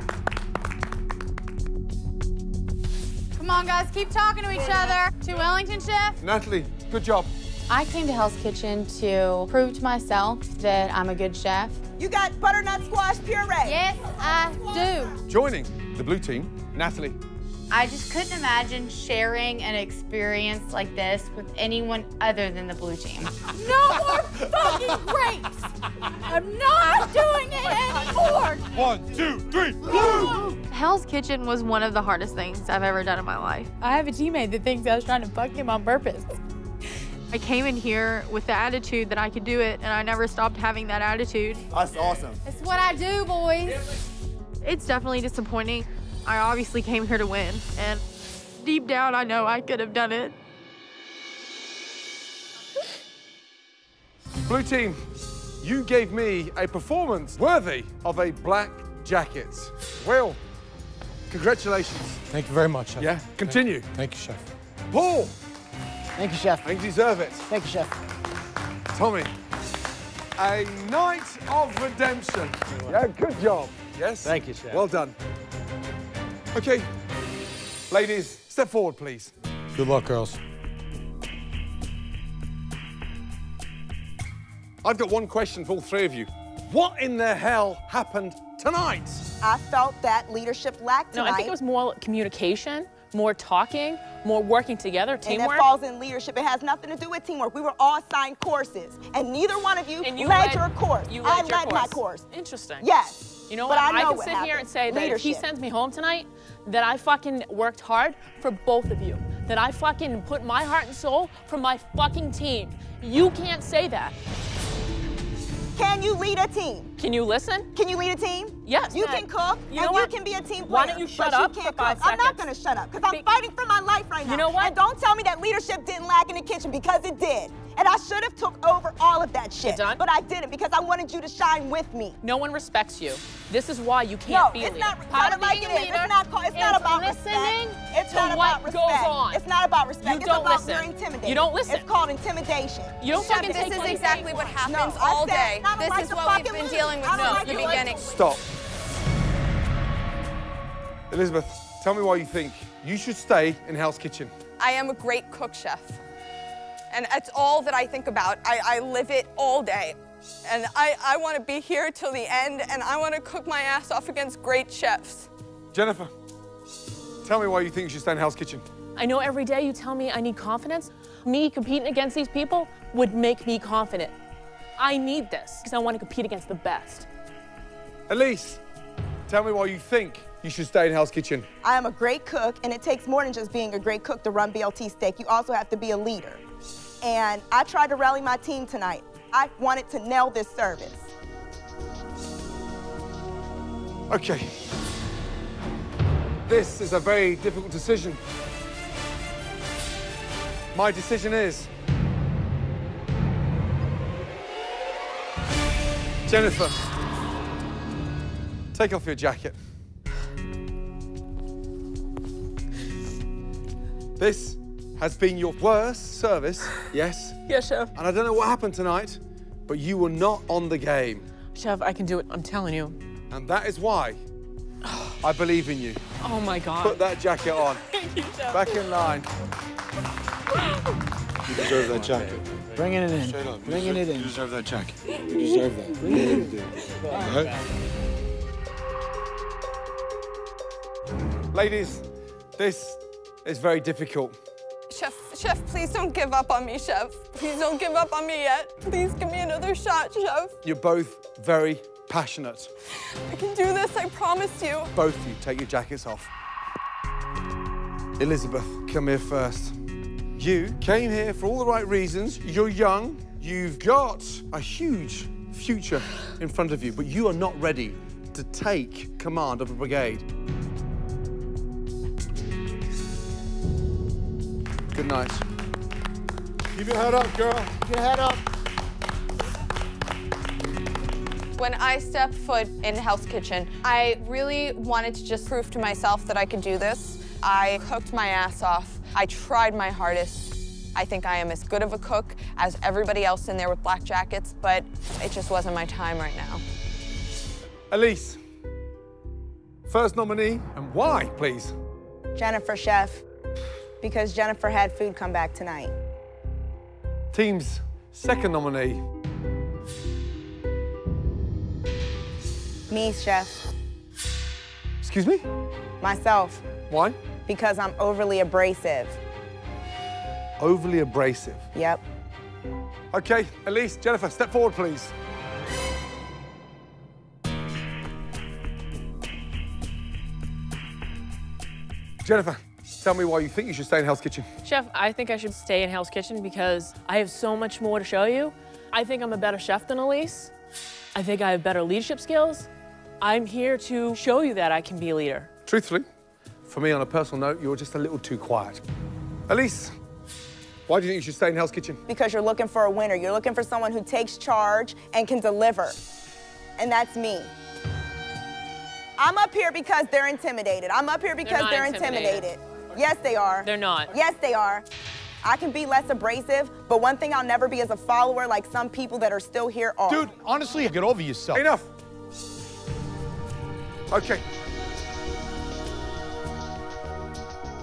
Come on, guys, keep talking to each other. To Wellington Chef. Natalie, good job. I came to Hell's Kitchen to prove to myself that I'm a good chef. You got butternut squash puree. Yes, I do. Joining the blue team, Natalie. I just couldn't imagine sharing an experience like this with anyone other than the blue team. No more fucking grapes. I'm not doing it anymore. One, two, three, blue! Hell's Kitchen was one of the hardest things I've ever done in my life. I have a teammate that thinks I was trying to fuck him on purpose. I came in here with the attitude that I could do it, and I never stopped having that attitude. That's awesome. It's what I do, boys. It's definitely disappointing. I obviously came here to win, and deep down, I know I could have done it. Blue team, you gave me a performance worthy of a black jacket. Will, congratulations. Thank you very much, Chef. Yeah, continue. Thank you, Chef. Paul, Thank you, Chef. I think you deserve it. Thank you, Chef. Tommy, a night of redemption. Yeah, good job. Yes? Thank you, Chef. Well done. Okay, ladies, step forward, please. Good luck, girls. I've got one question for all three of you. What in the hell happened tonight? I felt that leadership lacked No. I think it was more communication, more talking, more working together, teamwork. And that falls in leadership. It has nothing to do with teamwork. We were all assigned courses, and neither one of you, And you led, led- your course. you I led your led my course. course. Interesting. Yes. You know but what? I, know can what sit here and say that if he sends me home tonight, that I fucking worked hard for both of you. That I fucking put my heart and soul for my fucking team. You can't say that. Can you lead a team? Can you listen? Can you lead a team? Yes. You Matt. can cook, You and know what? you can be a team player. Why don't you shut but up you can't five cook. I'm not gonna shut up, because I'm fighting for my life right now. You know what? And don't tell me that leadership didn't lack in the kitchen, because it did. And I should have took over all of that shit. done? But I didn't, because I wanted you to shine with me. No one respects you. This is why you can't No, be a it's leader. not- Part not like being it. It's not it's not about listening respect. It's to not what about respect. goes on. It's not about respect. You it's don't about listen. you're intimidated. You don't listen. It's called intimidation. You don't Chef, fucking this is exactly what happens happens no, all day. and I don't This is what we've fucking been lose. Dealing with I don't from like the beginning. Stop. Elizabeth, tell me why you think you should stay in Hell's Kitchen. I am a great cook chef. And that's all that I think about. I, I live it all day. And I, I want to be here till the end, and I want to cook my ass off against great chefs. Jennifer, tell me why you think you should stay in Hell's Kitchen. I know every day you tell me I need confidence. Me competing against these people would make me confident. I need this because I want to compete against the best. Elise, tell me why you think you should stay in Hell's Kitchen. I am a great cook, and it takes more than just being a great cook to run BLT Steak. You also have to be a leader. And I tried to rally my team tonight. I wanted to nail this service. Okay. This is a very difficult decision. My decision is... Jennifer, take off your jacket. This has been your worst service, yes? Yes, chef. And I don't know what happened tonight, but you were not on the game. Chef, I can do it. I'm telling you. And that is why I believe in you. Oh my God. Put that jacket on. Thank you, chef. Back in line. You deserve that jacket. Bringing it in. Straight up. Bringing deserve- it in. You deserve that jacket. You deserve that. All right? Ladies, this is very difficult. Chef, chef, please don't give up on me, chef. Please don't give up on me yet. Please give me another shot, chef. You're both very passionate. I can do this, I promise you. Both of you, take your jackets off. Elizabeth, come here first. You came here for all the right reasons. You're young. You've got a huge future in front of you, but you are not ready to take command of a brigade. Good night. Keep your head up, girl. Keep your head up. When I stepped foot in Hell's Kitchen, I really wanted to just prove to myself that I could do this. I cooked my ass off. I tried my hardest. I think I am as good of a cook as everybody else in there with black jackets, but it just wasn't my time right now. Elise, first nominee, and why, please? Jennifer Chef, because Jennifer had food come back tonight. Team's second nominee, Me, Chef. excuse me? Myself, Why? Because I'm overly abrasive. Overly abrasive. Yep. Okay, Elise, Jennifer, step forward, please. Jennifer, tell me why you think you should stay in Hell's Kitchen. Chef, I think I should stay in Hell's Kitchen because I have so much more to show you. I think I'm a better chef than Elise. I think I have better leadership skills. I'm here to show you that I can be a leader. Truthfully, for me, on a personal note, you're just a little too quiet. Elise, why do you think you should stay in Hell's Kitchen? Because you're looking for a winner. You're looking for someone who takes charge and can deliver. And that's me. I'm up here because they're intimidated. I'm up here because not they're, intimidated. intimidated. Yes, they are. They're not. Yes, they are. I can be less abrasive, but one thing I'll never be is a follower like some people that are still here are. Dude, honestly, get over yourself. Enough. Okay.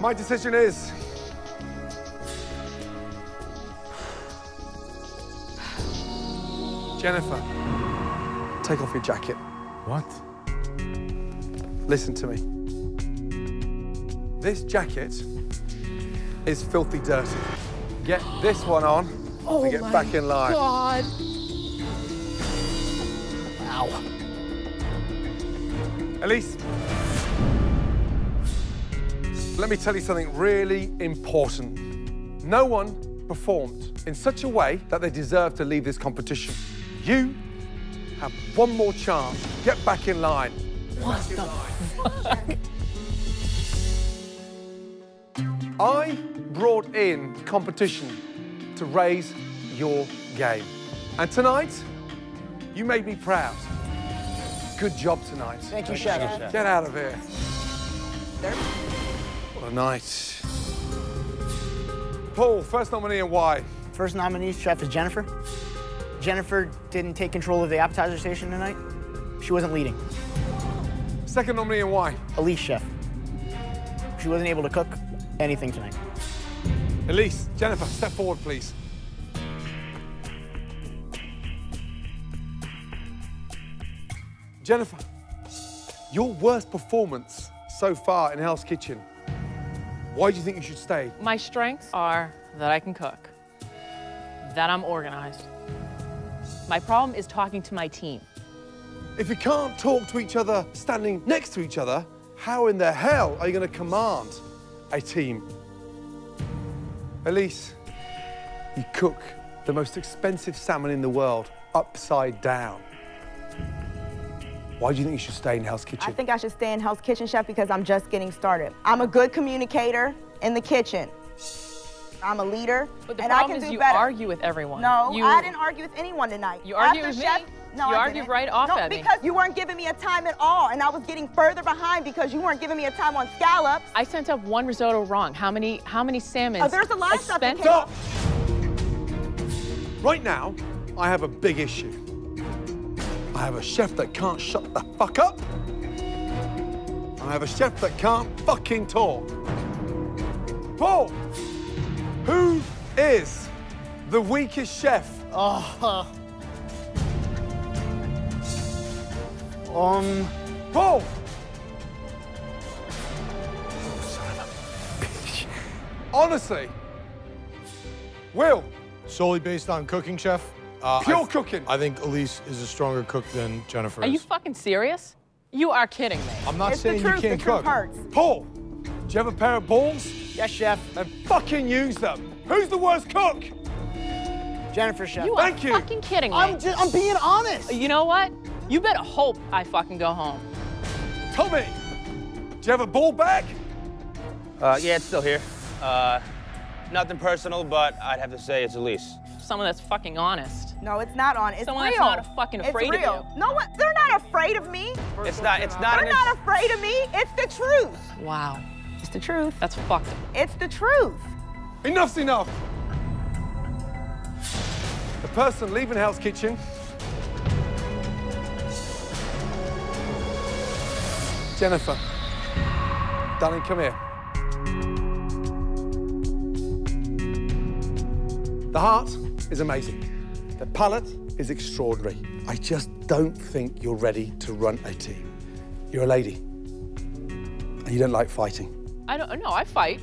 My decision is Jennifer, take off your jacket. What? Listen to me. This jacket is filthy dirty. Get this one on Oh to get my back in line. Oh God. Ow. Elise, let me tell you something really important. No one performed in such a way that they deserve to leave this competition. You have one more chance. Get back in line. What the fuck? I brought in competition to raise your game. And tonight, you made me proud. Good job tonight. Thank you, Chef. Get out of here. What a night. Paul, first nominee and why? First nominee, Chef, is Jennifer. Jennifer didn't take control of the appetizer station tonight. She wasn't leading. Second nominee and why? Elise, Chef. She wasn't able to cook anything tonight. Elise, Jennifer, step forward, please. Jennifer, your worst performance so far in Hell's Kitchen Why do you think you should stay? My strengths are that I can cook, that I'm organized. My problem is talking to my team. If you can't talk to each other standing next to each other, how in the hell are you going to command a team? Elise, you cook the most expensive salmon in the world upside down. Why do you think you should stay in Hell's Kitchen? I think I should stay in Hell's Kitchen, Chef, because I'm just getting started. I'm a good communicator in the kitchen. I'm a leader, But the and I problem can is do you better. argue with everyone. No, You- I didn't argue with anyone tonight. You argued After with chef, me? No, You I argued didn't. right off no, at me. because you weren't giving me a time at all, and I was getting further behind because you weren't giving me a time on scallops. I sent up one risotto wrong. How many how many salmons? Oh, there's a lot of stuff that expensive- came Right now, I have a big issue. I have a chef that can't shut the fuck up. I have a chef that can't fucking talk. Paul, who is the weakest chef? Oh. Um. Paul! Honestly, Will. Solely based on cooking, chef. Uh, Pure I- cooking. I think Elise is a stronger cook than Jennifer Are is. you fucking serious? You are kidding me. I'm not saying you can't cook. Paul, do you have a pair of balls? Yes, chef. Then fucking use them. Who's the worst cook? Jennifer, chef. You Thank are you. fucking kidding me. I'm just, I'm being honest. You know what? You better hope I fucking go home. Tommy, do you have a ball bag? Uh, yeah, it's still here. Uh, nothing personal, but I'd have to say it's Elise. Someone that's fucking honest. No, it's not on. It's Someone real. that's not fucking afraid it's of real. No one. They're not afraid of me. It's not. It's not. They're an not afraid of me. It's the truth. Wow. It's the truth. That's fucked. Up. It's the truth. Enough's enough. The person leaving Hell's Kitchen. Jennifer. Darling, come here. The heart is amazing. The palate is extraordinary. I just don't think you're ready to run a team. You're a lady. And you don't like fighting. I don't know. I fight.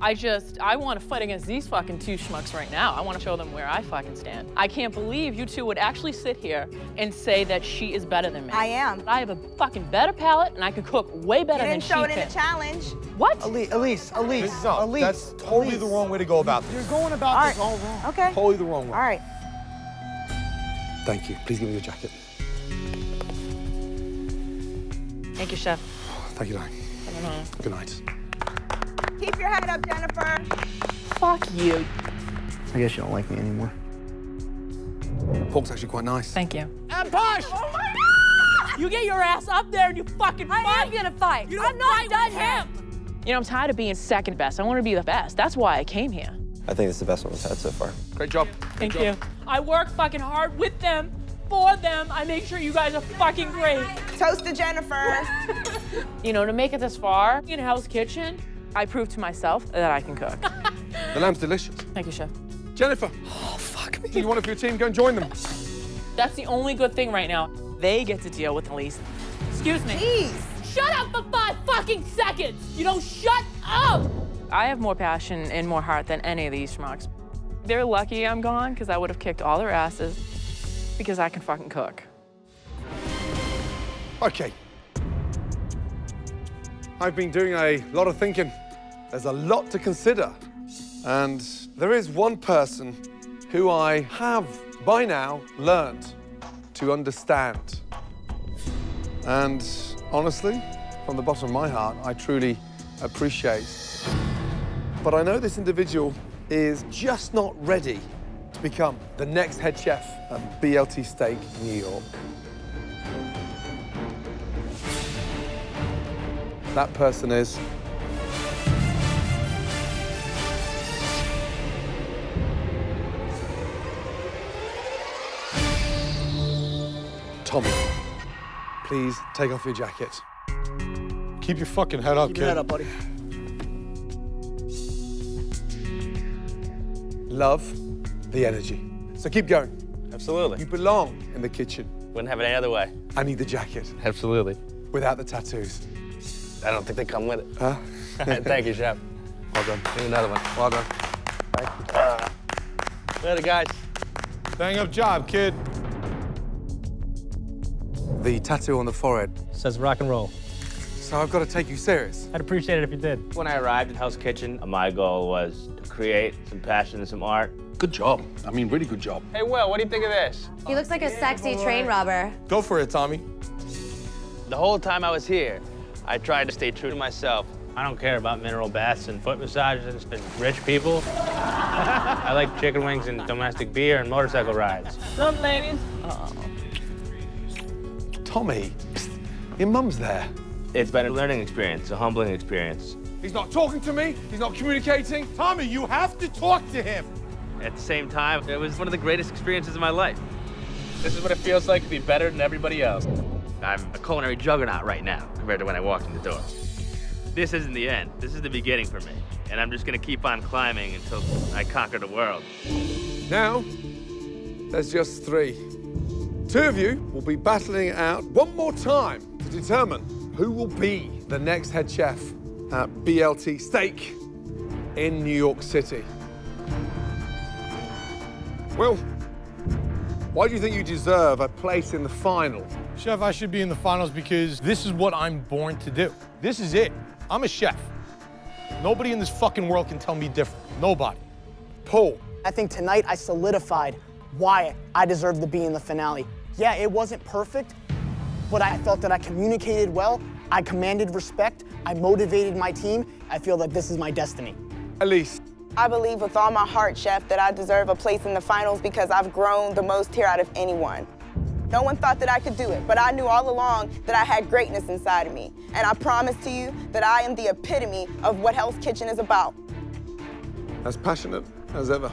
I just I want to fight against these fucking two schmucks right now. I want to show them where I fucking stand. I can't believe you two would actually sit here and say that she is better than me. I am. I have a fucking better palate and I can cook way You better than didn't show she it in can. the challenge. What? Elise, Elise, Elise, No, Elise. that's totally Elise. the wrong way to go about this. You're going about All this right. all wrong. Okay. Totally the wrong way. All right. Thank you. Please give me your jacket. Thank you, chef. Thank you, darling. I don't. Good night. Keep your head up, Jennifer. Fuck you. I guess you don't like me anymore. Pork's actually quite nice. Thank you. And push! Oh you get your ass up there and you fucking fight. I am gonna fight. You I'm don't fight done with yet. him. You know, I'm tired of being second best. I want to be the best. That's why I came here. I think it's the best one we've had so far. Great job. Thank you. I work fucking hard with them, for them. I make sure you guys are fucking great. Toast to Jennifer. You know, to make it this far in Hell's Kitchen, I proved to myself that I can cook. The lamb's delicious. Thank you, chef. Jennifer. Oh, fuck me. Do you want it for your team? Go and join them. That's the only good thing right now. They get to deal with Elise. Excuse me. Jeez. Shut up for five fucking seconds! You don't shut up! I have more passion and more heart than any of these schmucks. They're lucky I'm gone because I would have kicked all their asses because I can fucking cook. Okay. I've been doing a lot of thinking. There's a lot to consider. And there is one person who I have by now learned to understand. And honestly, from the bottom of my heart, I truly appreciate. But I know this individual is just not ready to become the next head chef at BLT Steak New York. That person is Tommy. Please take off your jacket. Keep your fucking head up, Keep kid. your head up, buddy. Love the energy. So keep going. Absolutely. You belong in the kitchen. Wouldn't have it any other way. I need the jacket Absolutely. without the tattoos. I don't think they come with it. Huh? Thank you, chef. Well done. Need another one. Well done. Thank you. Later, guys. Bang up job, kid. The tattoo on the forehead. Says rock and roll. So I've got to take you serious. I'd appreciate it if you did. When I arrived at Hell's Kitchen, my goal was to create some passion and some art. Good job. I mean, really good job. Hey, Will, what do you think of this? He looks like a sexy train robber. Go for it, Tommy. The whole time I was here, I tried to stay true to myself. I don't care about mineral baths and foot massages and rich people. I like chicken wings and domestic beer and motorcycle rides. Some ladies. Tommy, psst, your mum's there. It's been a learning experience, a humbling experience. He's not talking to me. He's not communicating. Tommy, you have to talk to him. At the same time, it was one of the greatest experiences of my life. This is what it feels like to be better than everybody else. I'm a culinary juggernaut right now compared to when I walked in the door. This isn't the end. This is the beginning for me. And I'm just gonna keep on climbing until I conquer the world. Now, there's just three. Two of you will be battling it out one more time to determine who will be the next head chef at BLT Steak in New York City. Will, why do you think you deserve a place in the final? Chef, I should be in the finals because this is what I'm born to do. This is it. I'm a chef. Nobody in this fucking world can tell me different. Nobody. Paul. I think tonight I solidified why I deserve to be in the finale. Yeah, it wasn't perfect, but I felt that I communicated well, I commanded respect, I motivated my team. I feel that this is my destiny. Elise. I believe with all my heart, Chef, that I deserve a place in the finals because I've grown the most here out of anyone. No one thought that I could do it, but I knew all along that I had greatness inside of me. And I promise to you that I am the epitome of what Hell's Kitchen is about. As passionate as ever.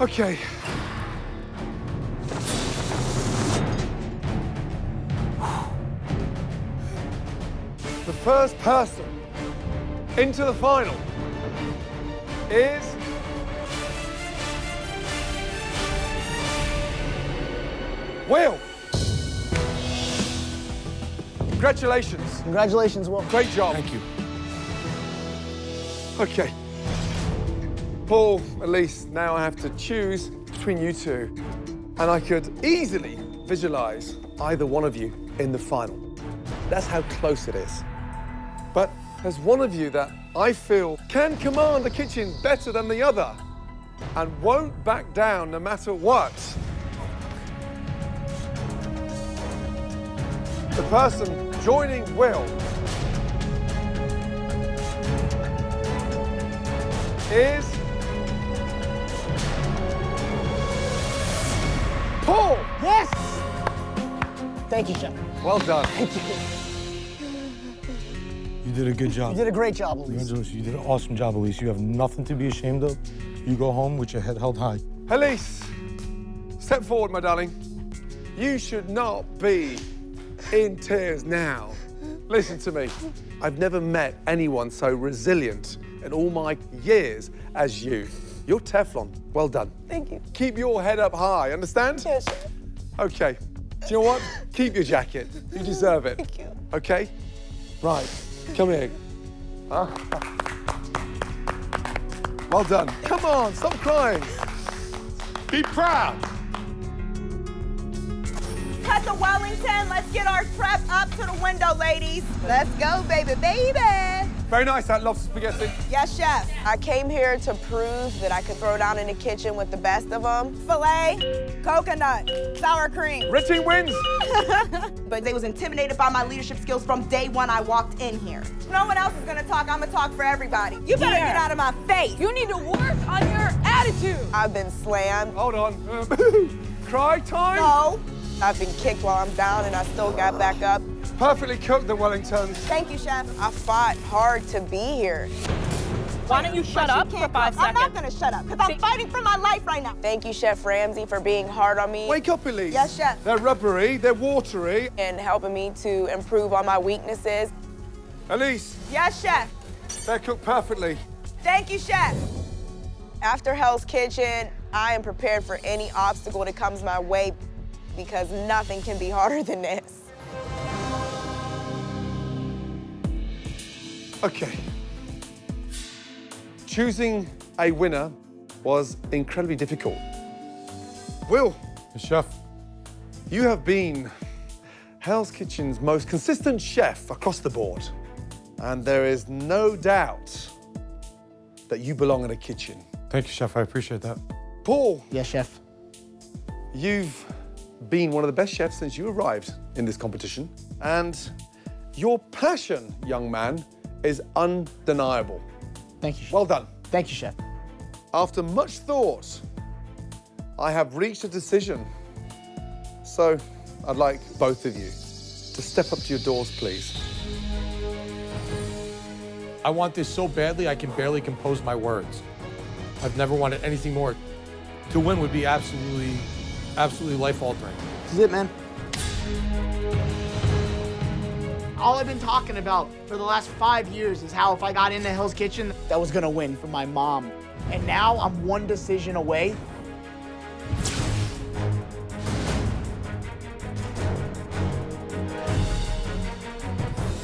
Okay. The first person into the final is Will. Congratulations. Congratulations, Will. Great job. Thank you. Okay. Paul, Elise, now I have to choose between you two. And I could easily visualize either one of you in the final. That's how close it is. But there's one of you that I feel can command the kitchen better than the other and won't back down no matter what. The person joining Will is Paul. Yes! Thank you, Chef. Well done. Thank you. You did a good job. You did a great job, Elise. Congratulations. You did an awesome job, Elise. You have nothing to be ashamed of. You go home with your head held high. Elise, step forward, my darling. You should not be in tears now. Listen to me. I've never met anyone so resilient in all my years as you. You're Teflon. Well done. Thank you. Keep your head up high, understand? Yes, Chef. Okay. Do you know what? Keep your jacket. You deserve it. Thank you. Okay? Right. Come here. Huh? Well done. Come on, stop crying. Be proud. Cut the Wellington. Let's get our prep up to the window, ladies. Let's go, baby, baby. Very nice, that lobster spaghetti. Yes, chef. I came here to prove that I could throw down in the kitchen with the best of them. Filet, coconut, sour cream. Red team wins. but they was intimidated by my leadership skills from day one I walked in here. No one else is gonna talk. I'm gonna talk for everybody. You better Here. get out of my face. You need to work on your attitude. I've been slammed. Hold on. Cry time? No. I've been kicked while I'm down and I still got back up. Perfectly cooked, the Wellingtons. Thank you, chef. I fought hard to be here. Why don't you shut But up you for can't five come. I'm not gonna shut up because I'm fighting for my life right now. Thank you, Chef Ramsay, for being hard on me. Wake up, Elise. Yes, chef. They're rubbery, they're watery. And helping me to improve on my weaknesses. Elise, Yes, chef. they're cooked perfectly. Thank you, chef. After Hell's Kitchen, I am prepared for any obstacle that comes my way because nothing can be harder than this. Okay. choosing a winner was incredibly difficult. Will. Chef. You have been Hell's Kitchen's most consistent chef across the board. And there is no doubt that you belong in a kitchen. Thank you, Chef. I appreciate that. Paul. Yes, Chef. You've been one of the best chefs since you arrived in this competition. And your passion, young man, is undeniable. Thank you. Chef. Well done. Thank you, Chef. After much thought, I have reached a decision. So I'd like both of you to step up to your doors, please. I want this so badly I can barely compose my words. I've never wanted anything more. To win would be absolutely, absolutely life altering. This is it, man. All I've been talking about for the last five years is how if I got into Hell's Kitchen, that was gonna win for my mom. And now I'm one decision away.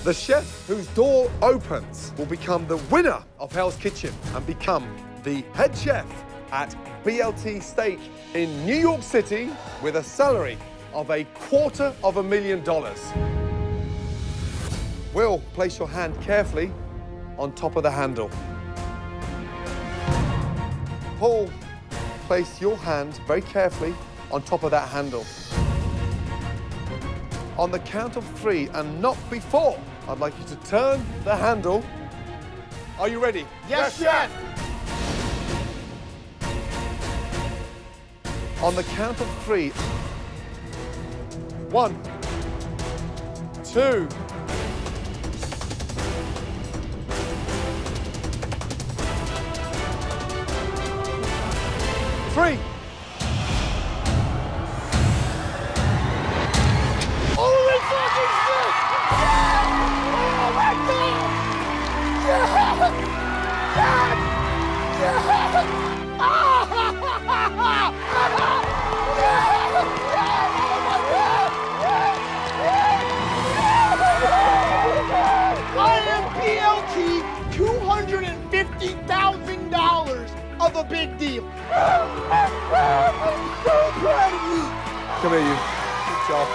The chef whose door opens will become the winner of Hell's Kitchen and become the head chef at BLT Steak in New York City with a salary of a quarter of a million dollars. Will, place your hand carefully on top of the handle. Paul, place your hand very carefully on top of that handle. On the count of three and not before, I'd like you to turn the handle. Are you ready? Yes, Chef. On the count of three. One, two, three. Come here, you. Good job.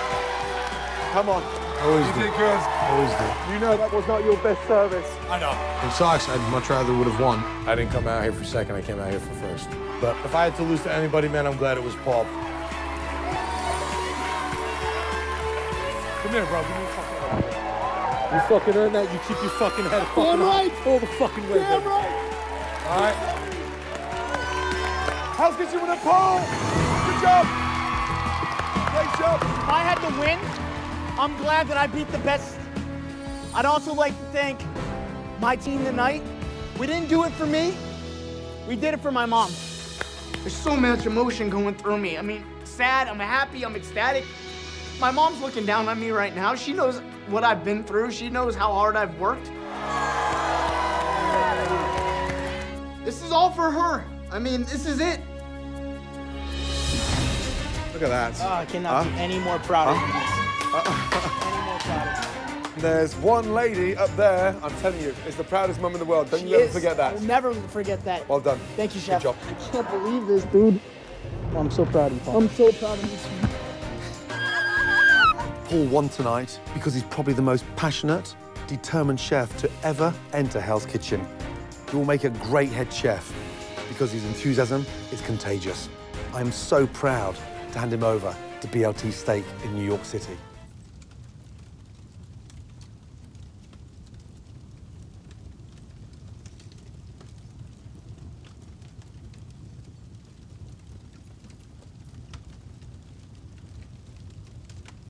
Come on. Always you do. did good. Always do. You know that was not your best service. I know. It sucks. I'd much rather would have won. I didn't come out here for second. I came out here for first. But if I had to lose to anybody, man, I'm glad it was Paul. Come here, bro. Give me a fucking hug. You fucking earned that. You keep your fucking head fucking Damn right. all the fucking way. Damn baby. right. All right. How's good you with a Paul? Good job. If I had to win, I'm glad that I beat the best. I'd also like to thank my team tonight. We didn't do it for me. We did it for my mom. There's so much emotion going through me. I mean, sad, I'm happy, I'm ecstatic. My mom's looking down on me right now. She knows what I've been through. She knows how hard I've worked. This is all for her. I mean, this is it. Look at that. Oh, I cannot Huh? be any more proud Huh? of you. Uh, any more proud of you. There's one lady up there, I'm telling you, it's the proudest mum in the world. Don't She you ever is. forget that. I'll never forget that. Well done. Thank you, Chef. Good job. I can't believe this, dude. I'm so proud of you, Paul. I'm so proud of you. Paul won tonight because he's probably the most passionate, determined chef to ever enter Hell's Kitchen. He will make a great head chef because his enthusiasm is contagious. I'm so proud to hand him over to BLT Steak in New York City.